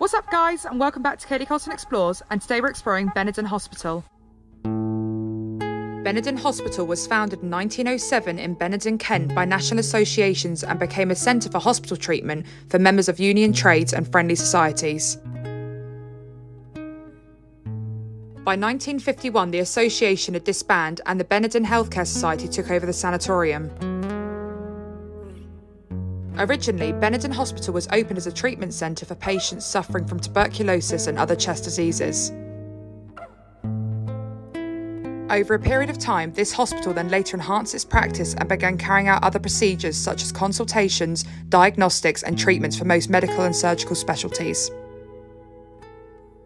What's up guys and welcome back to Kayleigh Coulston Explores and today we're exploring Benenden Hospital. Benenden Hospital was founded in 1907 in Benenden, Kent by national associations and became a centre for hospital treatment for members of union trades and friendly societies. By 1951 the association had disbanded and the Benenden Healthcare Society took over the sanatorium. Originally, Benenden Hospital was opened as a treatment centre for patients suffering from tuberculosis and other chest diseases. Over a period of time, this hospital then later enhanced its practice and began carrying out other procedures such as consultations, diagnostics, and treatments for most medical and surgical specialties.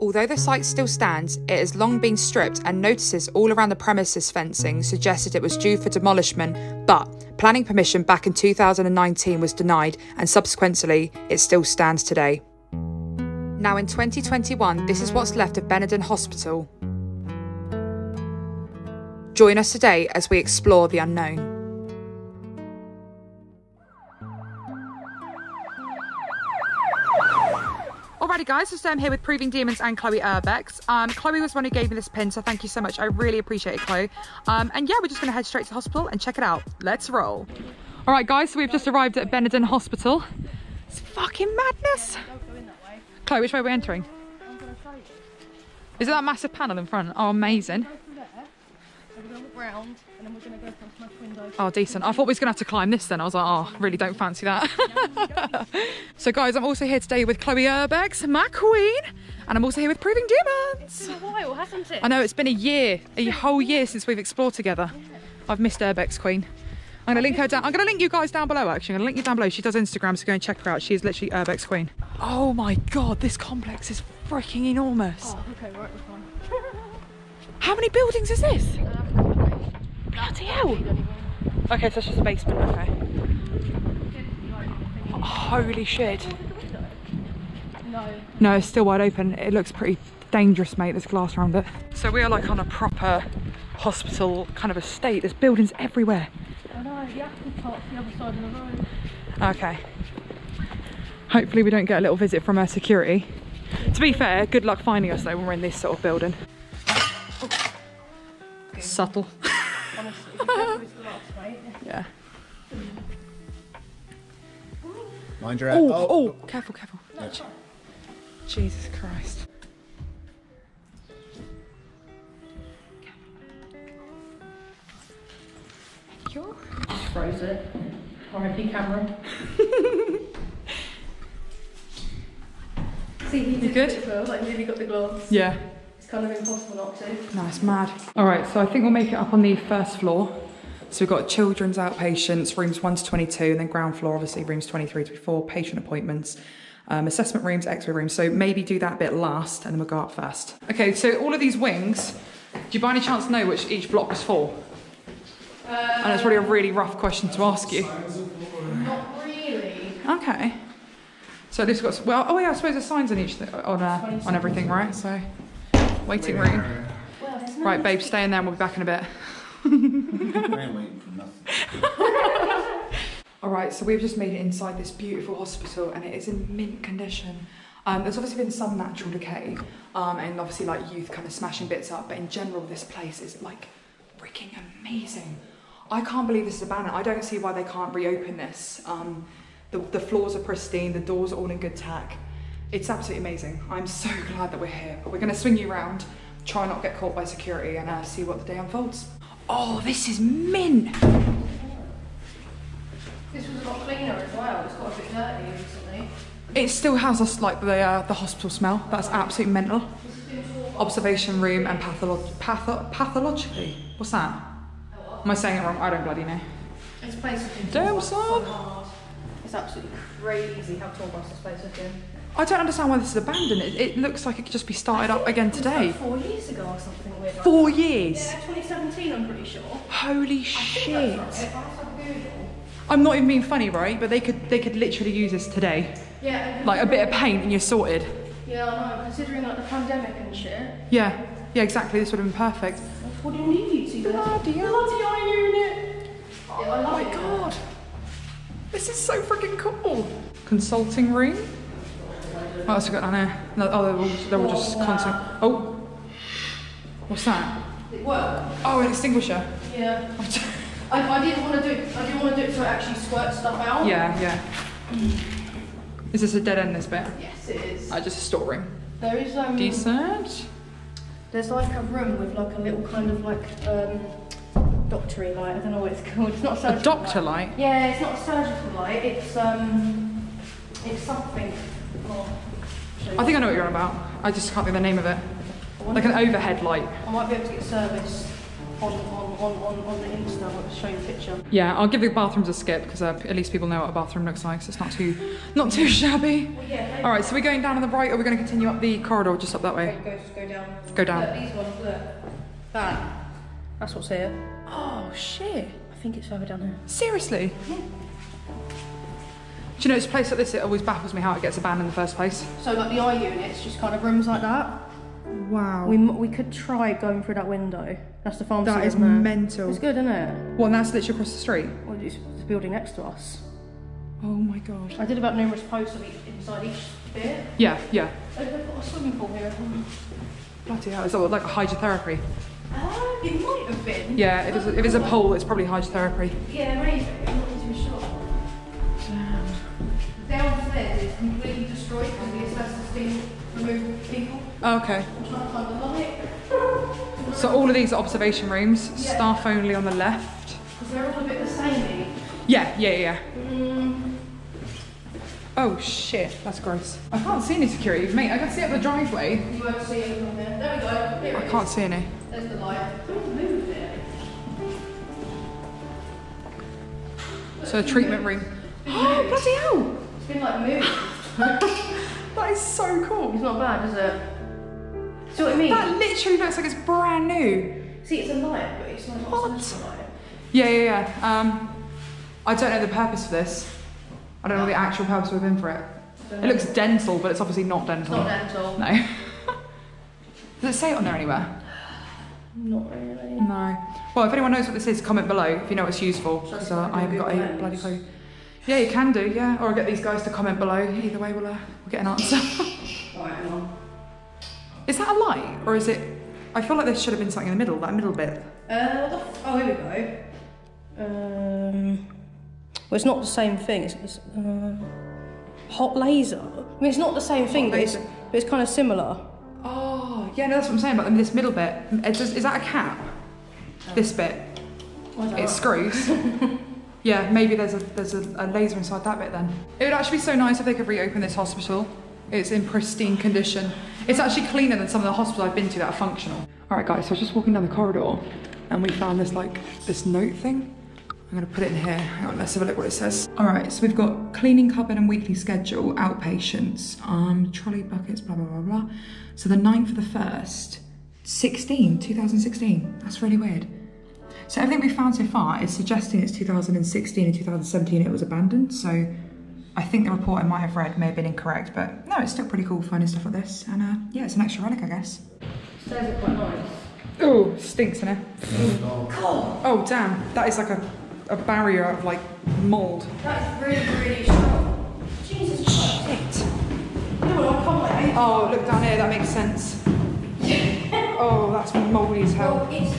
Although the site still stands, it has long been stripped and notices all around the premises fencing suggested it was due for demolishment, but planning permission back in 2019 was denied and subsequently it still stands today. Now in 2021, this is what's left of Benenden Hospital. Join us today as we explore the unknown. Alrighty guys, so I'm here with Proving Demons and Chloe Urbex. Um, Chloe was one who gave me this pin, so thank you so much. I really appreciate it, Chloe. Um, and yeah, we're just gonna head straight to the hospital and check it out. Let's roll. All right guys, so we've just arrived at Benenden Hospital. It's fucking madness. Chloe, which way are we entering? Is it that massive panel in front? Oh, amazing. Round and then we're going to go past my window. Oh, decent. I thought we was going to have to climb this then. I was like, oh, really don't fancy that. so, guys, I'm also here today with Chloe Urbex, my queen, and I'm also here with Proving Demons. It's been a while, hasn't it? I know it's been a year, a whole year since we've explored together. I've missed Urbex Queen. I'm gonna link her down. I'm gonna link you guys down below. Actually, I'm gonna link you down below. She does Instagram, so go and check her out. She is literally Urbex Queen. Oh my god, this complex is freaking enormous. Oh, okay, right, we're fine. How many buildings is this? Um, Bloody hell. Okay, so it's just a basement. Okay. Holy shit. No. No, it's still wide open. It looks pretty dangerous, mate. There's glass around it. So we are like on a proper hospital kind of estate. There's buildings everywhere. I know, the apple part's the other side of the road. Okay. Hopefully we don't get a little visit from our security. To be fair, good luck finding us though when we're in this sort of building. Subtle. glass, mate. Yeah. Mind your Oh, oh, oh, careful, careful. Gotcha. Jesus Christ. Thank you. Just froze it. R.I.P. camera. See, he did good? it as well, like nearly got the glass. Yeah. It's kind of impossible not to. No, it's mad. All right, so I think we'll make it up on the first floor. So we've got children's outpatients, rooms 1 to 22, and then ground floor, obviously, rooms 23 to 24, patient appointments, um, assessment rooms, x ray rooms. So maybe do that bit last, and then we'll go up first. Okay, so all of these wings, do you by any chance know which each block was for? and it's probably a really rough question to ask you. Not really. Okay. So this got well. Oh yeah, I suppose there's signs on each on uh, on everything, right? So waiting room. Well, there's no Right, babe, stay in there. and We'll be back in a bit. I ain't waiting for nothing. All right, so we've just made it inside this beautiful hospital, and it is in mint condition. Um, there's obviously been some natural decay, um, and obviously like youth kind of smashing bits up, but in general, this place is like freaking amazing. I can't believe this is abandoned. I don't see why they can't reopen this. Um, the, the floors are pristine, the doors are all in good tack. It's absolutely amazing. I'm so glad that we're here. We're going to swing you around, try not get caught by security, and uh, see what the day unfolds. Oh, this is mint. This was a lot cleaner as well. It's got a bit dirty recently. It still has us like the uh, the hospital smell. That's absolutely mental. Observation room and patholo- patho- pathologically. What's that? Am I saying it wrong? I don't bloody know. This place Damn, torn up so son. hard. It's absolutely crazy how tall this place has been. I don't understand why this is abandoned. It, it looks like it could just be started up again today. like four years ago or something weird. like Four years. Yeah, 2017 I'm pretty sure. Holy shit! right. I'll have a Google. I'm not even being funny, right? But they could they could literally use this today. Yeah. Like a bit of paint and you're sorted. Yeah, I know. Considering like the pandemic and shit. Yeah, yeah, exactly. This would have been perfect. What do you need you to do? Bloody hell. Bloody eye unit. Yeah, I Oh love my it. god, this is so freaking cool. Consulting room. Else we got down here? No, oh, they're all, they're all just Oh, constant. Oh, what's that? It worked. Oh, an extinguisher. Yeah. I, I didn't want to do it. I didn't want to do it so it actually squirts stuff out. yeah, yeah. Is this a dead end? This bit? Yes, it is. Uh, just a storeroom. There is um. Decent. There's like a room with like a little kind of like um, doctory light. I don't know what it's called. It's not a A doctor light. light. Yeah, it's not a surgical light. It's um, it's something. Oh, I think I know what you're on about. I just can't think of the name of it. Like an overhead light. I might be able to get service on on on on, on the Insta. I'll show you a picture. Yeah, I'll give the bathrooms a skip because uh, at least people know what a bathroom looks like. So it's not too, not too shabby. Well, yeah. All right, so we're going down on the right, or we're going to continue up the corridor, just up that way. Go, go, go down. Go down. Look, these ones. Look. That. That's what's here. Oh shit! I think it's further down here. Seriously? Do you know, it's a place like this, it always baffles me how it gets abandoned in the first place. So like the eye units, just kind of rooms like that. Wow. We we could try going through that window. That's the pharmacy. that is isn't it? mental. It's good, isn't it? Well, and that's literally across the street. Well, it's the building next to us. Oh my gosh. I did about numerous posts of each, inside each bit. Yeah, yeah. Oh, they've got a swimming pool here. Bloody hell, is that like a hydrotherapy? Ah, it might have been. Yeah, if it's a, if it's a pool, it's probably hydrotherapy. Yeah, maybe. I'm not too sure. Downstairs is completely destroyed because the asbestos being removed people. Okay. I'm trying to find the light. So all of these are observation rooms, Yeah. staff only on the left. Because they're all a bit the samey. Yeah, yeah, yeah. Mm, Oh shit, that's gross. I can't see any security, mate. I can see up the driveway. you won't see from there. There we go. Here I it is. can't see any. There's the light. Someone's moved it. So a treatment room. Oh bloody hell! It's been like moved. That is so cool. It's not bad, is it? See what I mean? That literally looks like it's brand new. See, it's a light, but it's not What? a light. Yeah, yeah, yeah. Um, I don't know the purpose for this. I don't know the actual purpose we've been for it. It looks dental, but it's obviously not It's dental. not dental. No. Does it say it on there anywhere? Not really. No. Well, if anyone knows what this is, comment below if you know what it's useful, Shall I because uh, I haven't got a bloody clue. Yeah, you can do, yeah. Or I'll get these guys to comment below. Either way, we'll, uh, we'll get an answer. Is that a light, or is it? I feel like there should have been something in the middle, that middle bit. Uh, what the f- oh, here we go. Um, well, it's not the same thing. It's, it's uh, hot laser. I mean, it's not the same thing, but it's, but it's kind of similar. Oh, yeah, no, that's what I'm saying. But this middle bit, it's just, is that a cap? This bit, I don't it know. screws. yeah, maybe there's a there's a, a laser inside that bit then. It would actually be so nice if they could reopen this hospital. It's in pristine condition. It's actually cleaner than some of the hospitals I've been to that are functional. All right, guys. So I was just walking down the corridor, and we found this like this note thing. I'm gonna put it in here. Hang on, let's have a look what it says. All right, so we've got cleaning cupboard and weekly schedule, outpatients, um, trolley buckets, blah blah blah blah. So the 9th of the first, 16, 2016. That's really weird. So everything we found so far is suggesting it's 2016 and 2017 it was abandoned. So I think the report I might have read may have been incorrect, but no, it's still pretty cool finding stuff like this. And uh, yeah, it's an extra relic, I guess. Stairs are quite nice. Oh, stinks in it. Oh damn, that is like a, a barrier of like mould. That's really, really strong. Jesus Christ. Shit. No, I can't wait. Oh, look down here, that makes sense. oh, that's mouldy as Well, hell. it's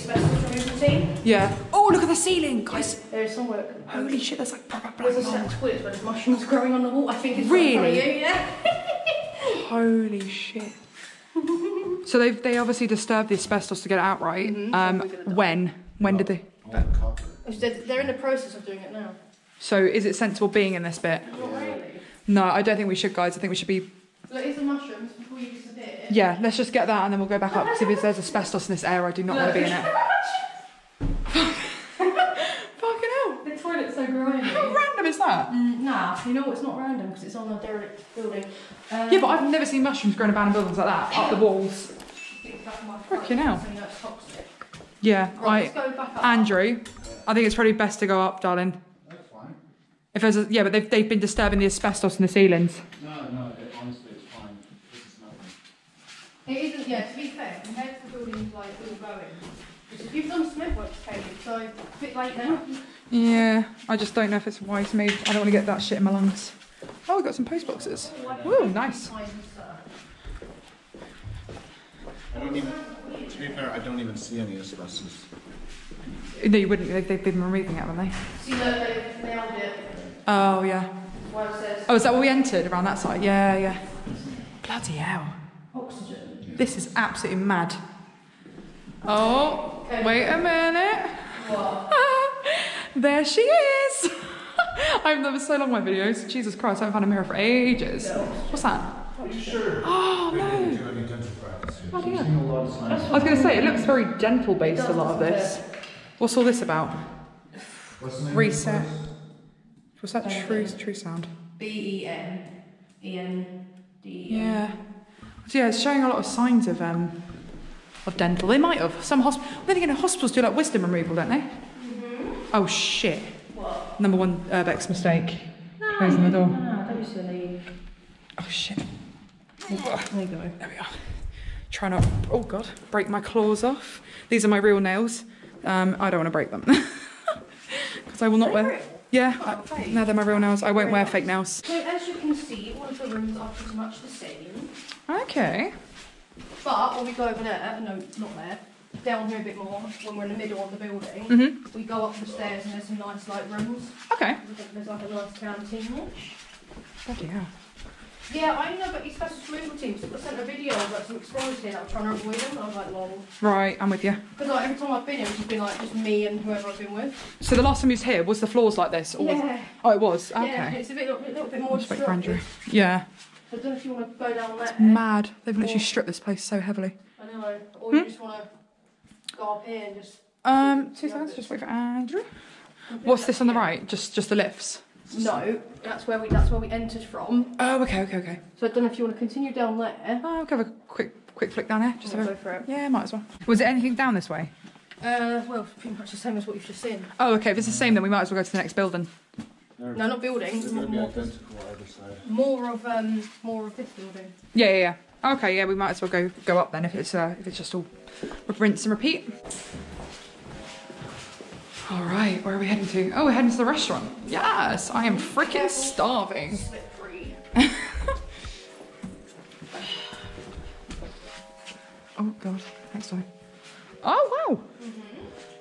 asbestos removal team. Yeah. Oh, look at the ceiling, guys. There is some work. Holy shit, there's like proper There's black a set of toilets where there's mushrooms growing on the wall. I think it's Really? right in front of you, yeah. Holy shit. so they they obviously disturbed the asbestos to get it out right. Um, So we did it. when? When did they? On the carpet. They're, they're in the process of doing it now. So is it sensible being in this bit? Not really. No, I don't think we should, guys. I think we should be. Look, here's the mushrooms before you disappear. Yeah, let's just get that and then we'll go back up because if there's asbestos in this air, I do not want to be in it. Fucking hell! The toilet's so grimy. How random is that? Mm, nah, you know what? It's not random because it's on a derelict building. Um, Yeah, but I've never seen mushrooms growing in abandoned buildings like that up the walls. Frickin' hell. So you know it's toxic. Yeah, Right, I let's go back. Andrew, I think it's probably best to go up, darling. That's fine. If there's a, yeah, but they've, they've been disturbing the asbestos in the ceilings. No, no, it, honestly, it's fine. This is nothing. It isn't, yeah, to be fair, compared to the buildings like all going. because You've done cement work, Katie, so it's a bit late now. Yeah, I just don't know if it's a wise move. I don't want to get that shit in my lungs. Oh, we've got some post boxes. Ooh, nice. I don't even, to be fair, I don't even see any asbestos. No, you wouldn't. They've, they've been removing it, haven't they? See, look, they nailed it. Oh, yeah. Why it says Oh, is that where we entered around that side? Yeah, yeah. Bloody hell. Oxygen. This is absolutely mad. Oh, wait a minute. What? there she is. I've never so long my videos. Jesus Christ, I haven't found a mirror for ages. What's that? Are you sure? Oh no. Do any dental practice? here? Bloody I've hell. seen a lot of signs. I was going to say, it looks very dental based, a lot of this. What's all this about? What's the name Reset. place? What's that true, true sound? B E N E N D. Yeah. So yeah, it's showing a lot of signs of um of dental. They might have. Some hospitals. Then again, hospitals do like wisdom removal, don't they? Oh shit. What? Number one Urbex mistake. Closing the door. No, don't be silly. Oh shit. There you go. There we are. Try not. Oh god, break my claws off. These are my real nails. Um, I don't want to break them because I will not wear. Yeah, I, no, they're my real nails. I won't wear fake nails. So as you can see, all of the rooms are pretty much the same. Okay. But when we go over there, no, not there, down here a bit more, when we're in the middle of the building, Mhm. we go up the stairs and there's some nice like rooms. Okay. There's like a nice canteen-ish. Bloody hell. Yeah, I know, but asbestos removal teams I sent a video of like some explorers here that were trying to avoid them. And I was like, lol. Right, I'm with you. Because like every time I've been here, it's just been like just me and whoever I've been with. So the last time you was here, was the floors like this? Or was- Yeah. Oh, it was. Okay. Yeah, it's a bit, a little bit more Just wait for Andrew. destructive. I don't know if you want to go down there. Mad. They've literally stripped this place so heavily. I know. Or Hmm? you just want to go up here and just. Um, two seconds. Just wait for Andrew. What's this on the right? Just, just the lifts. No, that's where we that's where we entered from. Oh, okay, okay, okay. So I don't know if you want to continue down there. Oh, I'll give a quick, quick flick down there. Just have go a, for it. yeah, might as well. Was there anything down this way? Uh, well, pretty much the same as what you've just seen. Oh, okay. If it's the same, then we might as well go to the next building. They're, No, not buildings. they're More, going to be more, identical either side. more of um, more of this building. Yeah, yeah, yeah. Okay, yeah, we might as well go go up then if it's uh, if it's just all rinse and repeat. All right, where are we heading to? Oh, we're heading to the restaurant. Yes, I am freaking starving. Slippery. Oh god, next time. Oh wow!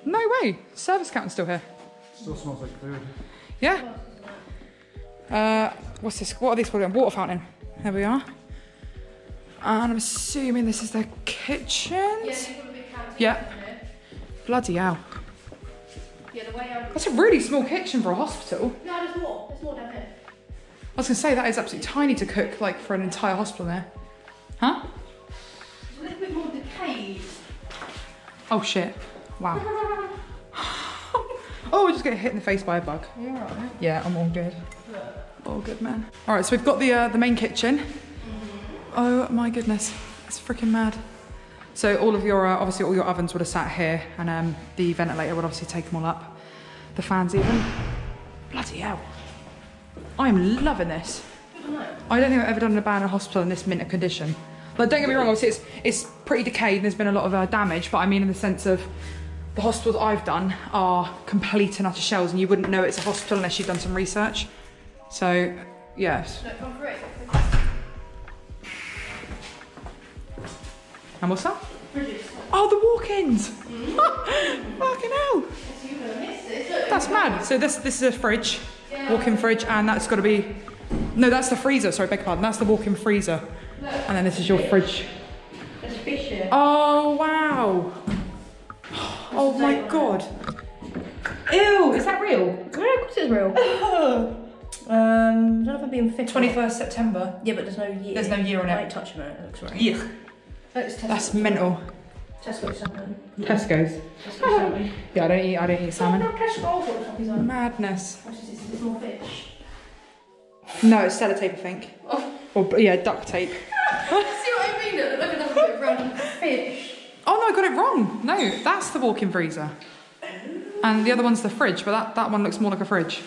No way, service captain's still here. Still smells like food. Yeah. Uh, what's this? What are these called? Water fountain. There we are. And I'm assuming this is their kitchen. Yeah, you've got a big canteen Yeah. Bloody hell. Yeah, the way out. That's a really small kitchen for a hospital. No, there's more. There's more down here. I was gonna say that is absolutely tiny to cook like for an entire hospital there. Huh? It's a little bit more decayed. Oh shit. Wow. oh, we're just getting hit in the face by a bug. Right. Yeah, I'm all good. All good, man. All right, so we've got the uh, the main kitchen. Oh my goodness, it's freaking mad. So all of your uh, obviously all your ovens would have sat here, and um, the ventilator would obviously take them all up. The fans even. Bloody hell! I am loving this. I don't think I've ever done an abandoned hospital in this mint of condition. Like, don't get me wrong, obviously it's it's pretty decayed. and There's been a lot of uh, damage, but I mean in the sense of the hospitals I've done are complete and utter shells, and you wouldn't know it's a hospital unless you've done some research. So, yes. No, come for it. And what's that? Oh, the walk-ins! Mm. Fucking hell! You're gonna miss this. Look, That's mad. So this this is a fridge, walk-in fridge, and that's got to be. No, that's the freezer. Sorry, beg your pardon. That's the walk-in freezer, and then this is your fridge. There's fish here. Oh wow! Oh my god! Ew! Is that real? Yeah, of course it's real. um, I don't know if I'm being fit. Twenty first September. Yeah, but there's no year. There's no year on I it. ain't touching it. It looks right. Yeah. It's That's mental. Tesco something. Tesco's. Tesco something. Yeah, I don't eat. I don't eat Oh, salmon. no, Tesco. What the fuck is that? Madness. What is this? Is this more fish? No, it's sellotape, I think. Oh. Or yeah, duct tape. See what I mean? Look at that bit of random fish. Oh no, I got it wrong. No, that's the walk-in freezer. And the other one's the fridge, but that, that one looks more like a fridge.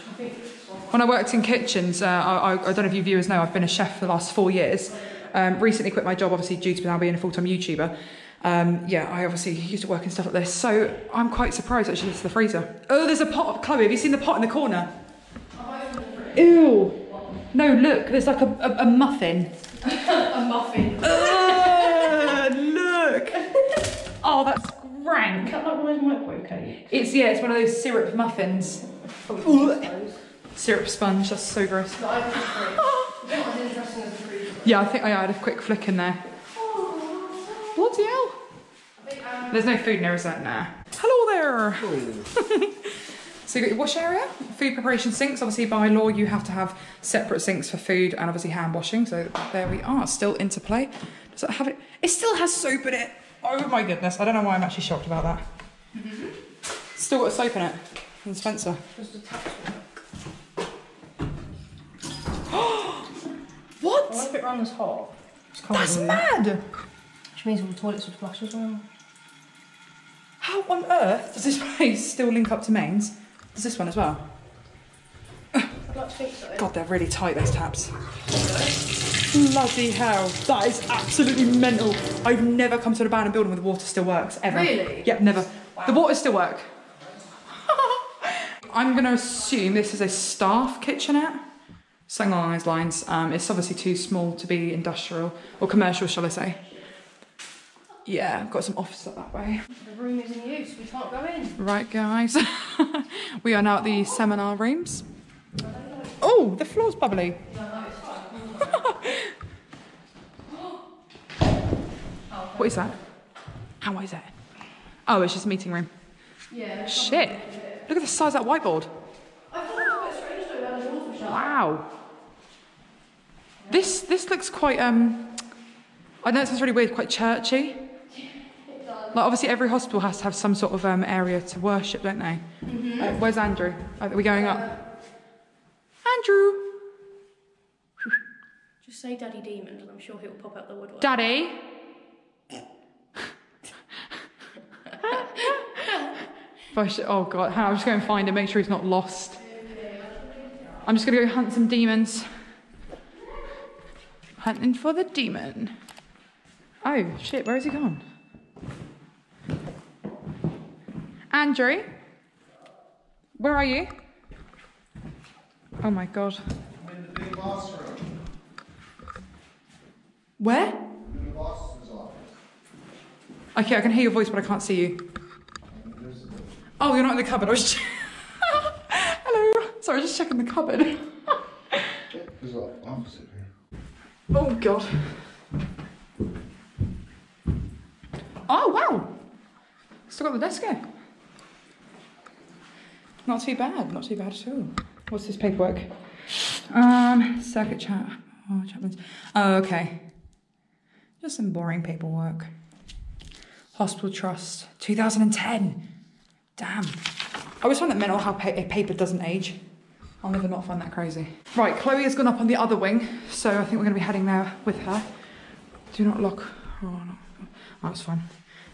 When I worked in kitchens, uh, I, I, don't know if you viewers know, I've been a chef for the last four years. Um, recently quit my job, obviously, due to now being a full-time YouTuber. Um, yeah, I obviously used to work in stuff like this, so I'm quite surprised actually it's the freezer. Oh, there's a pot. Chloe, have you seen the pot in the corner? Ew. No, look, there's like a, a, a muffin. A muffin. Uh, look. Oh, that's rank. Is that like one of those microwave cakes? It's yeah, it's one of those syrup muffins. Syrup sponge. That's so gross. That I put through. It's not as interesting as the freezer. Yeah, I think I had a quick flick in there. Bloody hell. There's no food in there, is there? Nah. Hello there. so you got your wash area, food preparation sinks. Obviously, by law, you have to have separate sinks for food and obviously hand washing. So there we are, still into play. Does it have it? It still has soap in it. Oh my goodness! I don't know why I'm actually shocked about that. Still got soap in it from Spencer. What? wonder if it ran this hot. It's cold That's mad. Which means all the toilets would flush as well. How on earth does this place still link up to mains? Does this one as well? I'd like to think so. God, they're really tight, those taps. Bloody hell. That is absolutely mental. I've never come to an abandoned building where the water still works, ever. Really? Yep, never. The water still work. I'm going to assume this is a staff kitchenette. Something along those lines. Um, it's obviously too small to be industrial or commercial, shall I say. Yeah, I've got some office up that way. The room is in use. We can't go in. Right, guys. we are now at the seminar rooms. Oh, the floor's bubbly. what is that? How is it? Oh, it's just a meeting room. Yeah. Shit. Look at the size of that whiteboard. I This this looks quite um I know it sounds really weird, quite churchy. Like obviously every hospital has to have some sort of um, area to worship, don't they? Uh, where's Andrew? Are we going up? Andrew, Just say Daddy Demon, and I'm sure he'll pop out the woodwork. Daddy. Oh god, I'm just going to find him, make sure he's not lost. I'm just going to go hunt some demons. Hunting for the demon. Oh shit, where has he gone? Andrew? Where are you? Oh my god. I'm in the big boss room. Where? In the boss's office. Okay, I can hear your voice, but I can't see you. Oh, you're not in the cupboard. I was. Hello. Sorry, I was just checking the cupboard. There's an office in here. Oh God. Oh wow. Still got the desk here. Not too bad. Not too bad at all. What's this paperwork? Um, circuit chat. Oh, Chapman's. Oh, okay. Just some boring paperwork. Hospital Trust, 2010. Damn. I always find that mental health pa- paper doesn't age. I'll never not find that crazy. Right, Chloe has gone up on the other wing, so I think we're going to be heading there with her. Do not lock. Oh, no. oh that's fine.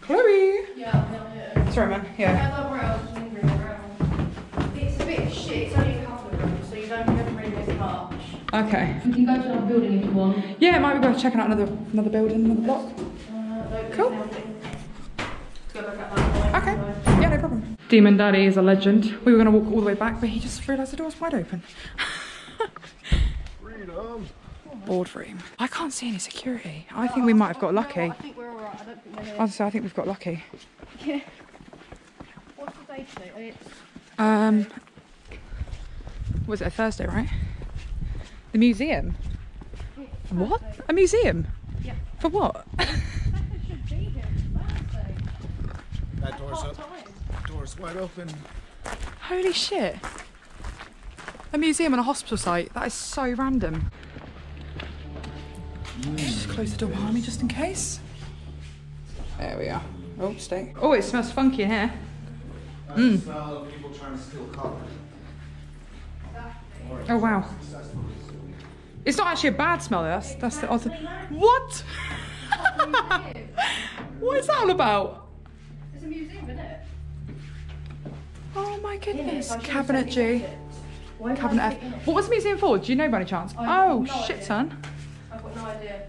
Chloe! Yeah, yeah, yeah. Sorry, man. Yeah. Yeah, don't worry, I was just lingering around. It's a bit shit, it's only a couple of rooms, so you don't have to really miss much. Okay. You can go to another building if you want. Yeah, it might be worth checking out another another building, another block. Uh, no, Cool. no, Go back out that way. Okay. Yeah, no problem. Demon Daddy is a legend. We were going to walk all the way back, but he just realised the door's wide open. Freedom. Boardroom. I can't see any security. I think we might have got lucky. I think we're alright, I don't think we're Honestly, I think we've got lucky. Yeah. What's the date today? It's Um, was it a Thursday, right? The museum. What? A museum? Yeah. For what? should be here. It's Thursday. That door's Part up. Door's wide open. Holy shit. A museum and a hospital site. That is so random. Just close the door behind me just in case. There we are. Oh, stay. Oh, it smells funky in here. The smell of people trying to steal. Oh, wow. It's not actually a bad smell, though. That's, that's the other. What? what is that all about? Oh my goodness. I Cabinet G. it. Why did I Cabinet F. What was the museum for? Do you know by any chance? I have Oh, no shit, idea. son. I've got no idea.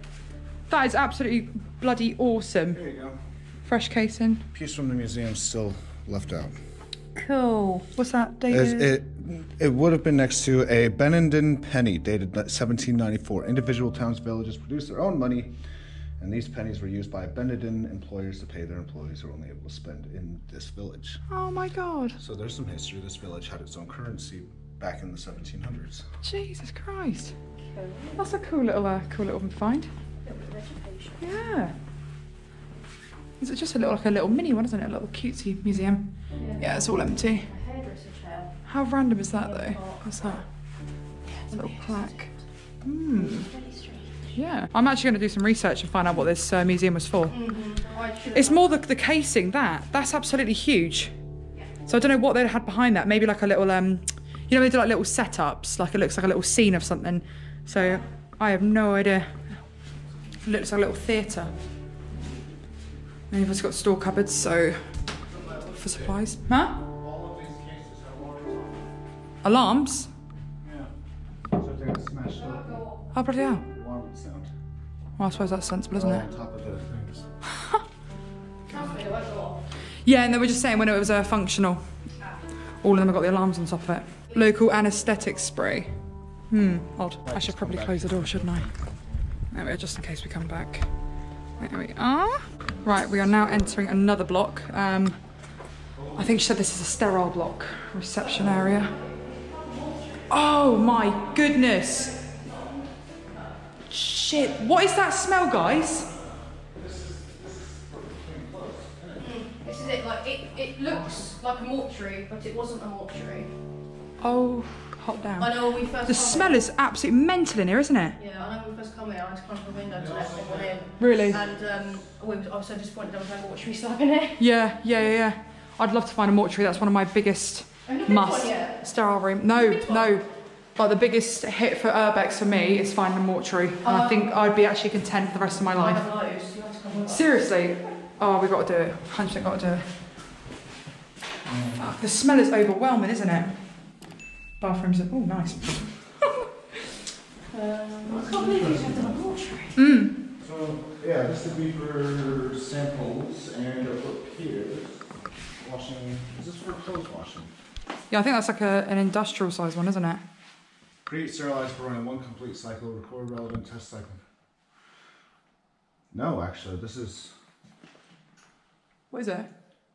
That is absolutely bloody awesome. Here you go. Fresh casing. Piece from the museum still left out. Cool. What's that dated? it it would have been next to a Benenden penny dated 1794. Individual towns, villages produced their own money, and these pennies were used by Benenden employers to pay their employees who were only able to spend in this village. Oh my god. So there's some history. This village had its own currency back in the 1700s. Jesus Christ. That's a cool little, uh, cool little find. Yeah. Is it just a little, like a little mini one, isn't it? A little cutesy museum. Yeah, it's all empty. Hairdresser chair. How random is that though? What's that? A little plaque. Hmm. Very strange. Yeah. I'm actually going to do some research and find out what this uh, museum was for. I should It's more the, the casing, that. That's absolutely huge. So I don't know what they had behind that. Maybe like a little, um, you know, they do like little setups, like it looks like a little scene of something. So I have no idea. It looks like a little theatre. And you've also got store cupboards, so for supplies. Huh? All of these cases have alarms? Yeah. So if they got smashed up, Oh, bloody hell. Well, I suppose that's sensible, isn't it? on top of the things. Yeah, and they were just saying when it was uh, functional. All of them have got the alarms on top of it. Local anaesthetic spray. Hmm, odd. I should probably close the door, shouldn't I? There we are, just in case we come back. There we are. Right, we are now entering another block. Um, I think she said this is a sterile block, reception area. Oh my goodness! Shit, what is that smell, guys? This is it. Like it, it looks like a mortuary, but it wasn't a mortuary. Oh, hot damn. I know when we first. The smell is absolutely mental in here, isn't it? Yeah, I know when we first come here. I just come from the window to let in. Really? And um, we I was so disappointed there was no mortuary stuff in here. Yeah, yeah, yeah, yeah. I'd love to find a mortuary. That's one of my biggest Have you been to one must. Sterile room. No, no. Like the biggest hit for Urbex for me is finding a mortuary. And I think I'd be actually content for the rest of my life. have loads. You have to come with us. Seriously. Oh, we've got to do it. 100% got to do it. Fuck, the smell is overwhelming, isn't it? Bathrooms are. Oh, nice. Um, I can't believe you have done a mortuary. Mm. So yeah, this would be for samples and up here, washing. Is this for clothes washing? Yeah, I think that's like a, an industrial size one, isn't it? Create, sterilize for running one complete cycle. Record relevant test cycle. No, actually, this is What is it?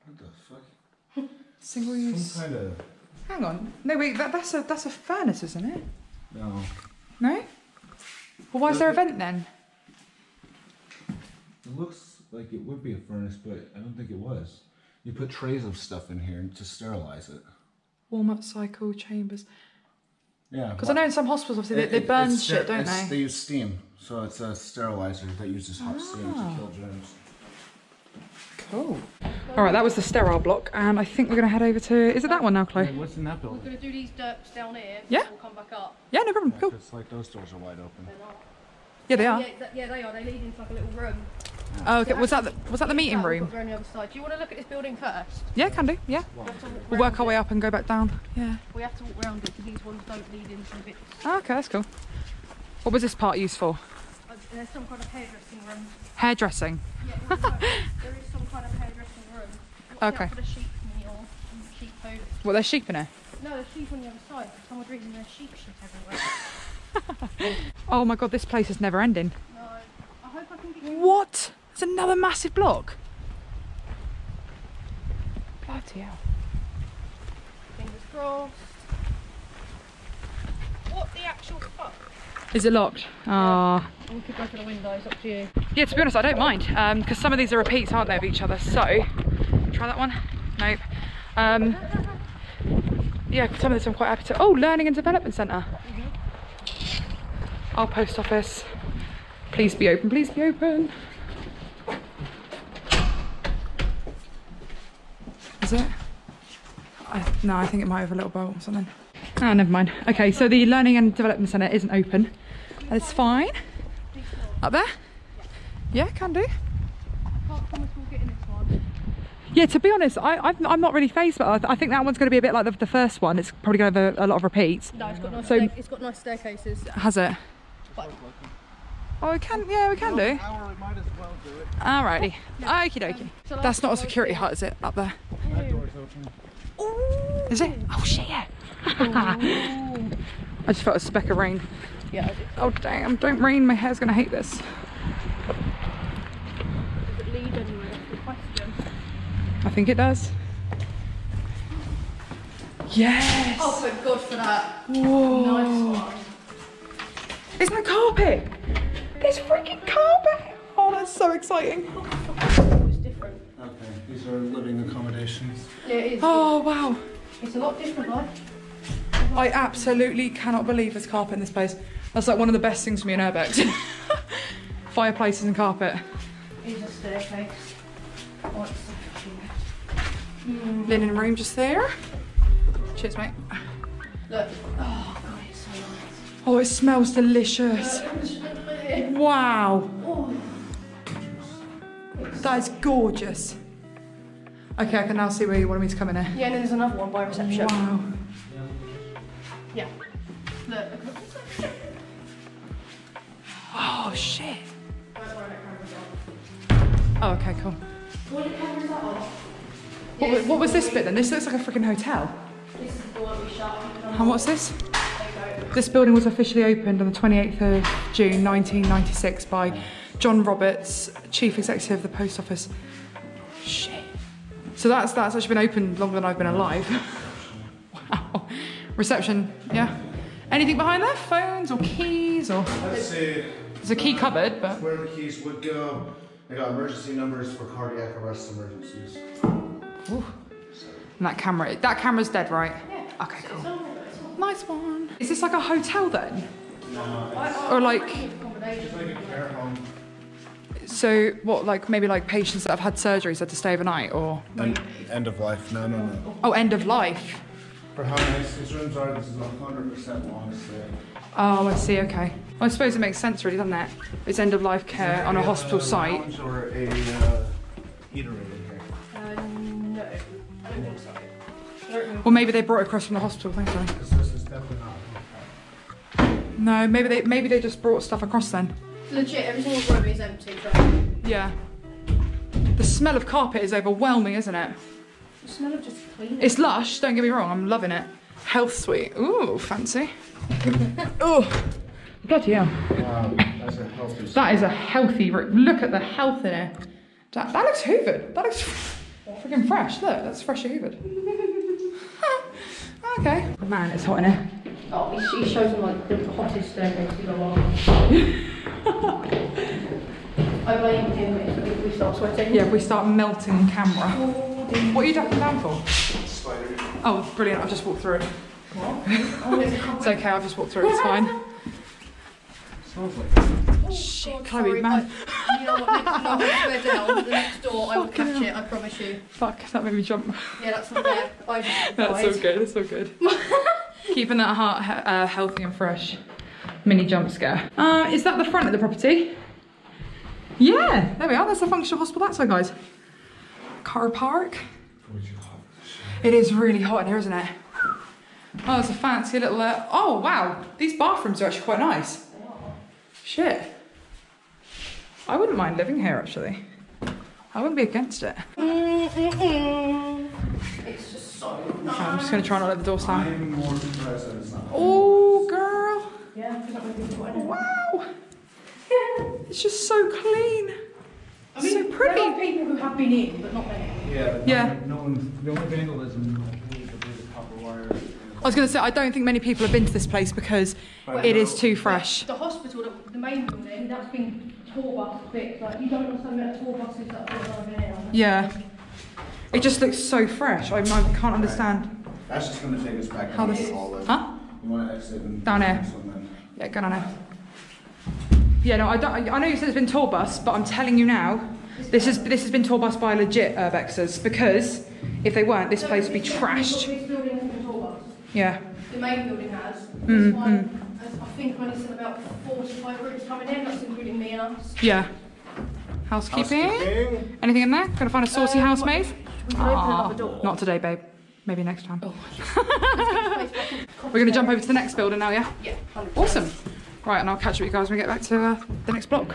what the fuck? Single use. Some kind of Hang on. No, wait. That, that's a that's a furnace, isn't it? no. No. Well, why is there a vent then? It looks like it would be a furnace, but I don't think it was. You put trays of stuff in here to sterilize it. Warm up cycle chambers. Yeah. Because I know in some hospitals, obviously, they, they burn it's shit, ster- don't it's- they? They use steam, so it's a sterilizer that uses hot steam Ah. to kill germs. Cool. All right, that was the sterile block, and I think we're going to head over to. Is it that one now, Chloe? what's in that building? We're going to do these derps down here. Yeah. We'll come back up. Yeah, no problem. Cool. It's like those doors are wide open. They're not. Yeah, they are. Yeah, th- yeah, they are. They lead into like a little room. Oh, okay. Was that the, was that the meeting room? the other side. Do you want to look at this building first? Yeah, can do. Yeah. We have to walk We'll work our way up and go back down. Yeah. We have to walk around it because these ones don't lead into the bits. Oh, okay, that's cool. What was this part used for? Uh, there's some kind of hairdressing room. Hairdressing. Yeah, well, no, there is some kind of hairdressing room. Watch Okay. For the sheep meal and sheep food. What, there's sheep in here? No, there's sheep on the other side. For some reason, there's sheep shit everywhere. Oh my god, this place is never ending. no, I hope I can get you. What? It's another massive block. Bloody hell. Fingers crossed. What the actual fuck? Is it locked? Ah. We could go to the windows. Up to you. Yeah, to be honest, I don't mind because some of these are repeats, aren't they, of each other? So, try that one. Nope. Um, yeah, some of this I'm quite happy to. Oh, Learning and Development Centre. Our post office. Please be open. Please be open. Is it? I, no, I think it might have a little bolt or something. Oh, never mind. Okay, so the Learning and Development Centre isn't open. It's fine. Up there? Yeah, can do. This one. Yeah, to be honest, I, I've, I'm not really phased, but I, I think that one's going to be a bit like the, the first one. It's probably going to have a, a lot of repeats. No, it's got nice. So- it's got nice staircases. Has it? But Oh, we can. Yeah, we can do. Hour, we well do it. Alrighty. Okie dokie. shall That's not a security hut, is it? Up there. That door's open. Is it? Oh shit, yeah. I just felt a speck of rain. Yeah, I. Oh damn, don't rain, my hair's gonna hate this. Does it lead anywhere? That's the question. I think it does. Yes! Oh, thank God for that. Whoa! Nice one. Isn't that carpet? There's freaking carpet! Oh, that's so exciting. It's different. Okay, these are living accommodations. Yeah, it is. Oh wow. It's a lot different, like. I absolutely cannot believe there's carpet in this place. That's like one of the best things for me in Urbex. Fireplaces and carpet. Here's a staircase. Fucking- Linen room just there. Cheers, mate. Look. Oh, God, it's so nice. Oh, it smells delicious. Wow. Oh, That is gorgeous. Okay, I can now see where you wanted me to come in here. yeah, and then there's another one by reception. Wow. Yeah. Look. Oh, shit. That's where that camera's on. Oh, okay, cool. What camera's? What, was this bit then? This looks like a freaking hotel. This is the one we shot. And what's this? There you go. This building was officially opened on the 28th of June 1996 by John Roberts, Chief Executive of the Post Office. Shit. So that's that's actually been open longer than I've been alive. wow. Reception, yeah. Anything behind there? Phones or keys or Let's see there's a key cupboard, but where the keys would go. They got emergency numbers for cardiac arrest emergencies. And that camera that camera's dead, right? Yeah. Okay, cool. on there, it's on Nice one. Is this like a hotel then? I- Or like- think it's accommodation. It's like a care home. So what like maybe like patients that have had surgeries had to stay overnight or And end of life. No, no, no. oh end of life? For how nice these rooms are, this is hundred percent long stay. Oh, I see. Okay. Well, I suppose it makes sense, really, doesn't it? It's end of life care on a hospital site. Or a uh, eatery Or maybe they brought it across from the hospital. Thanks, sorry. Because this is definitely not. No, maybe they maybe they just brought stuff across then. Legit, every single room is empty. Trust me. Yeah. The smell of carpet is overwhelming, isn't it? The smell of just cleaning. It's lush. Don't get me wrong. I'm loving it. Health suite. Ooh, fancy. oh, bloody hell. Wow, that's a healthy. That is a healthy room. Look at the health in it. That, that looks hoovered. That looks freaking fresh. Look, that's freshly hoovered. okay. Man, it's hot in here. Oh, he, he shows them like the hottest staircase you've ever on. I blame him if we start sweating. Yeah, if we start melting on camera. What are you ducking down for? Spider. Oh, brilliant. I've just walked through it. Oh, it's It's okay. I've just walked through it. It's fine. Smells like Shit, God, Chloe, sorry, man. I- you know what, next time I swear down, the next door, I will Fucking catch hell. it, I promise you. Fuck, that made me jump. Yeah, that's not there. I just That's so good. That's so good. Keeping that heart he- uh, healthy and fresh. Mini jump scare. Uh, is that the front of the property? Yeah, there we are. That's the functional hospital that side, guys. Car park. It is really hot in here, isn't it? Oh, it's a fancy little. Uh, oh, wow. These bathrooms are actually quite nice. Shit. I wouldn't mind living here, actually. I wouldn't be against it. It's just so Okay, I'm just going to try not let the door slam. I'm more surprised that it's not. Oh, girl. Yeah, because that would be quite nice. Wow. It's just so clean. I So pretty. There are people who have been in, but not many. Yeah, but Yeah. No, one, the only vandalism is the copper wire. I was going to say, I don't think many people have been to this place because it is too fresh. The hospital, the, the main building, that's been tour bus fixed. Like, you don't understand about tour buses that are over there. Yeah. It just looks so fresh. I, I can't understand. That's just going to take us back How down this- the hallway. Huh? You want to exit and Down here. Yeah, go on now. Yeah, no, I don't. I know you said it's been tour bus, but I'm telling you now, this is this has been tour bus by legit urbexers because if they weren't, this place would be trashed. This building has been tour bus. Yeah. The main building has. Mm, This one, has, I think only seen about 45 groups coming in, that's including me and us. Yeah. Housekeeping. Housekeeping. Anything in there? Gonna find a saucy Um, housemaid? We can open Aw, another door. Not today, babe. Maybe next time. We're We're gonna jump over to the next building now, yeah? Yeah, 100%. Awesome. Right, and I'll catch up with you guys when we get back to uh, the next block.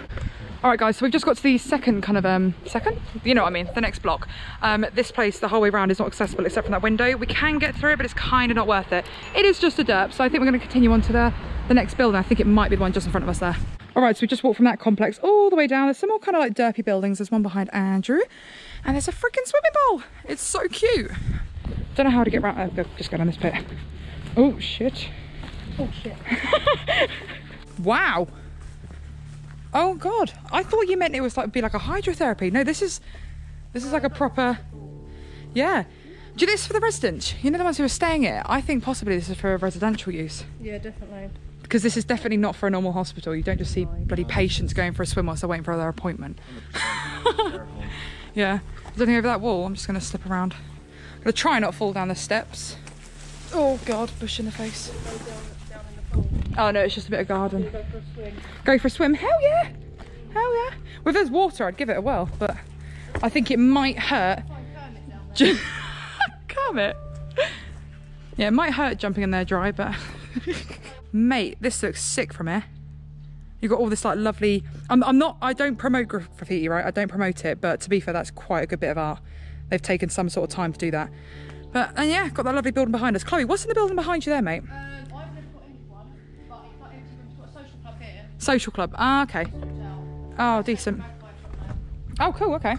All right, guys, so we've just got to the second kind of, um, second? You know what I mean, the next block. Um, this place, the whole way around is not accessible except from that window. We can get through it, but it's kind of not worth it. It is just a derp, so I think we're gonna continue on to the, the next building. I think it might be the one just in front of us there. All right, so we just walked from that complex all the way down. There's some more kind of like derpy buildings. There's one behind Andrew, and there's a freaking swimming pool. It's so cute. Don't know how to get around. Oh, just go down this pit. Oh, shit. Oh shit. Wow. Oh god. I thought you meant it was like be like a hydrotherapy. No, this is this is like a proper Yeah. Do this for the residents? You know the ones who are staying here? I think possibly this is for residential use. Yeah, definitely. Because this is definitely not for a normal hospital. You don't just see bloody patients going for a swim whilst they're waiting for their appointment. yeah. Nothing over that wall. I'm just gonna slip around. I'm gonna try not fall down the steps. Oh god, bush in the face. Oh no, it's just a bit of garden. Go for a swim. Go for a swim? Hell yeah! Hell yeah! Well, if there's water, I'd give it a whirl, but I think it might hurt. Kermit. Yeah, it might hurt jumping in there dry, but mate, this looks sick from here. You've got all this like lovely. I'm, I'm not. I don't promote graffiti, right? I don't promote it, but to be fair, that's quite a good bit of art. They've taken some sort of time to do that. But and yeah, got that lovely building behind us. Chloe, what's in the building behind you there, mate? Um, I've never put into one, but it's like empty. We've got a social club here. Social club. Ah, okay. Oh, decent. Oh, cool. Okay.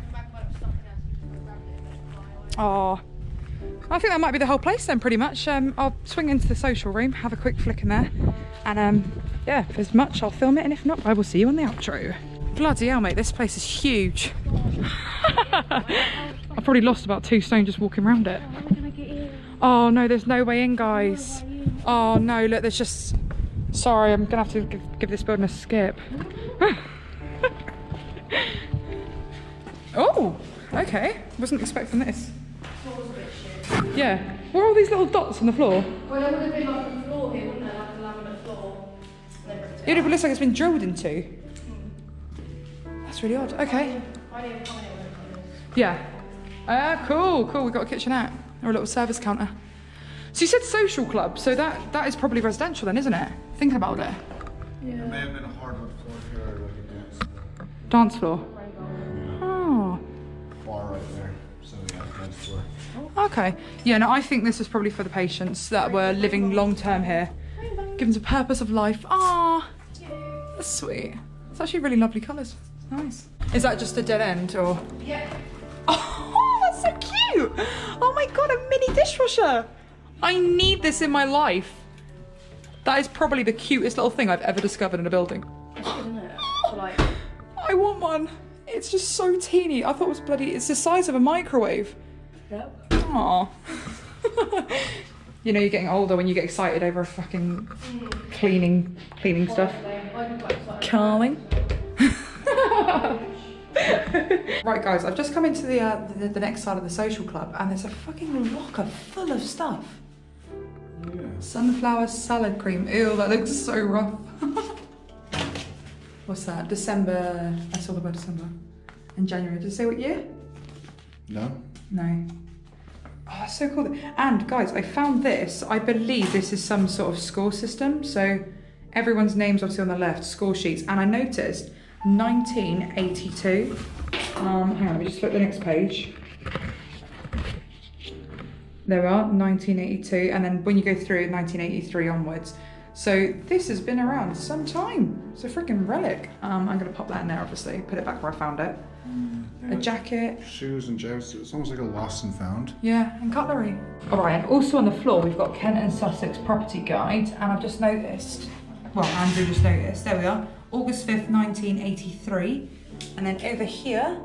Oh, I think that might be the whole place then, pretty much. Um, I'll swing into the social room, have a quick flick in there, and um, yeah, if there's much, I'll film it, and if not, I will see you on the outro. Bloody hell, mate, this place is huge. I've probably lost about two stone just walking around it. Oh no, there's no way in, guys. Oh no, look, there's just. Sorry, I'm gonna have to give, give this building a skip. oh, okay. Wasn't expecting this. Yeah. What are all these little dots on the floor? Well, there would have been like a floor here, wouldn't there? Like a laminate floor. It looks like it's been drilled into. That's really odd. Okay. I didn't come anywhere. Yeah. Ah, cool, cool. We've got a kitchenette or a little service counter. So you said social club, so that that is probably residential then, isn't it? Thinking about it. Yeah. There may have been a hardwood floor here, or like a dance floor. Dance floor. Oh. Bar right there. So yeah, dance floor. Okay. Yeah, no, I think this is probably for the patients that were living long term here. Given the purpose of life. Ah, that's sweet. It's actually really lovely colours. Nice. Is that just a dead end or? Yeah. Oh, that's so cute. Oh my god, a mini dishwasher. I need this in my life. That is probably the cutest little thing I've ever discovered in a building. Isn't it? So like, I want one. It's just so teeny. I thought it was bloody. It's the size of a microwave. yep. Aw. you know, you're getting older when you get excited over a fucking cleaning, cleaning stuff. Excited. Right, guys, I've just come into the, uh, the the next side of the social club, and there's a fucking locker full of stuff. Yeah. Sunflower salad cream. Ew, that looks so rough. What's that? December. I saw the word December. And January. Did it say what year? No? No. Oh, that's so cool. And guys, I found this. I believe this is some sort of score system. So everyone's names obviously on the left, score sheets. And I noticed 1982. Um, hang on, let me just flip the next page. There are 1982, and then when you go through 1983 onwards. So this has been around some time. It's a freaking relic. Um, I'm gonna pop that in there, obviously. Put it back where I found it. A jacket, Shoes and gems. It's almost like a lost and found. yeah, and cutlery. All right, and also on the floor we've got Kent and Sussex Property Guide, and I've just noticed, well, Andrew just noticed, there we are, August 5th, 1983. And then over here,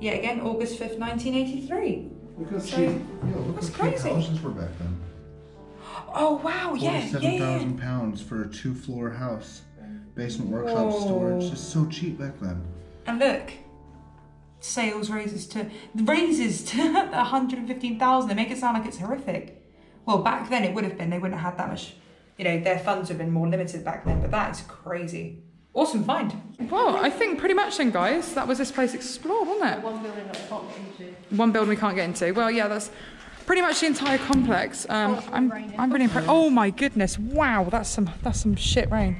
yeah, again, August 5th, 1983. Look how So, cheap. Yeah, look that's how crazy. houses were back then. Oh, wow, yeah, yeah, yeah. thousand pounds for a two-floor house, basement, workshop, Whoa. storage. It's so cheap back then. And look, sales raises to raises to 115,000. They make it sound like it's horrific. Well, back then it would have been. They wouldn't have had that much. You know, their funds would have been more limited back then. But that is crazy. Awesome find. Well, I think pretty much then, guys, that was this place explored, wasn't it? One building that we can't get into. One building we can't get into. Well, yeah, that's pretty much the entire complex. Um, Oh, I'm, raining. I'm really impressed. Oh my goodness! Wow, that's some that's some shit rain.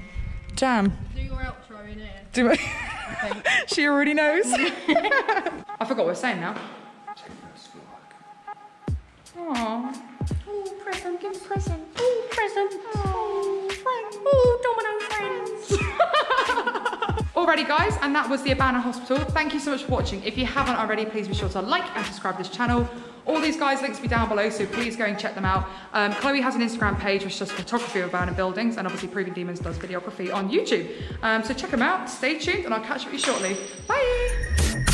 Damn. Do your outro in here. Do I? think. she already knows. I forgot what we're saying now. Aww. Oh, present, give a present. Oh, present. Oh, friend. Oh, domino friends. Alrighty guys, and that was the Benenden Hospital. Thank you so much for watching. If you haven't already, please be sure to like and subscribe to this channel. All these guys' links will be down below, so please go and check them out. Um, Chloe has an Instagram page which does photography of abandoned buildings, and obviously Proving Demons does videography on YouTube. Um, so check them out, stay tuned, and I'll catch up with you shortly. Bye!